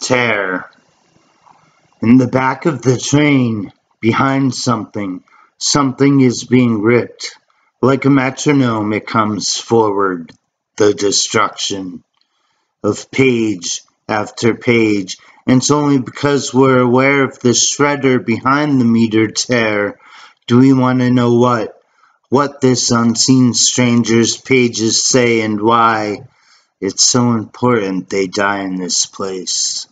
Tear. In the back of the train, behind something, something is being ripped. Like a metronome, it comes forward, the destruction of page after page. And it's only because we're aware of the shredder behind the meter tear do we want to know what what this unseen stranger's pages say and why it's so important they die in this place.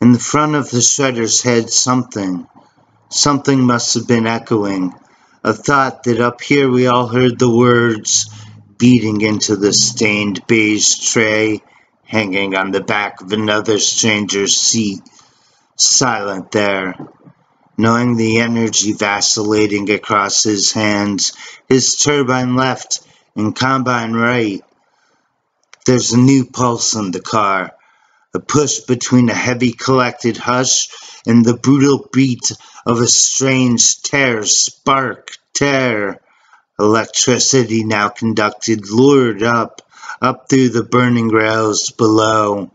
In the front of the shredder's head something, something must have been echoing, a thought that up here we all heard the words beating into the stained beige tray hanging on the back of another stranger's seat, silent there, knowing the energy vacillating across his hands, his turbine left and combine right. There's a new pulse in the car, a push between a heavy collected hush and the brutal beat of a strange tear, spark, tear. Electricity now conducted, lured up, up through the burning rails below.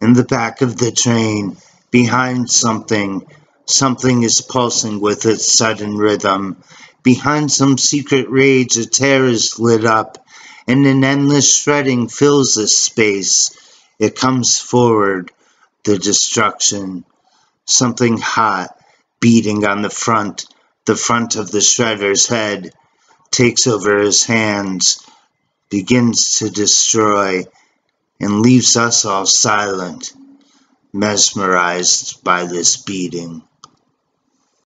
In the back of the train, behind something, something is pulsing with its sudden rhythm. Behind some secret rage, a tear is lit up, and an endless shredding fills this space. It comes forward, the destruction. Something hot, beating on the front, the front of the shredder's head, takes over his hands, begins to destroy, and leaves us all silent, mesmerized by this beating.